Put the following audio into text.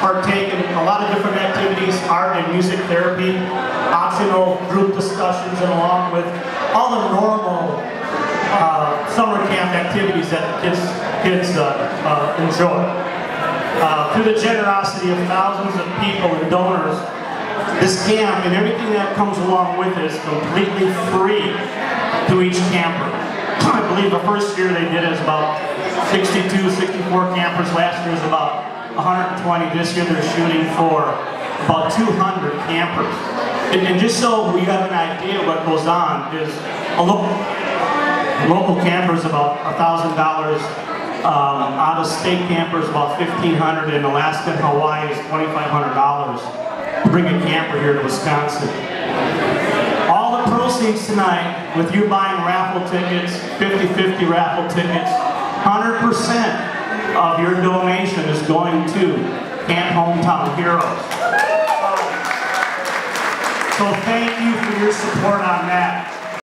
partake in a lot of different activities, art and music therapy, optional group discussions, and along with all the normal uh, summer camp activities that kids, kids uh, uh, enjoy. Uh, through the generosity of thousands of people and donors, this camp and everything that comes along with it is completely free to each camper. I believe the first year they did it was about 62, 64 campers. Last year was about 120. This year they're shooting for about 200 campers. And, and just so we have an idea what goes on is a local, local camper is about $1,000. Um, out-of-state campers about 1500 in Alaska and Hawaii is $2,500 to bring a camper here to Wisconsin. All the proceeds tonight, with you buying raffle tickets, 50-50 raffle tickets, 100% of your donation is going to Camp Hometown Heroes. So thank you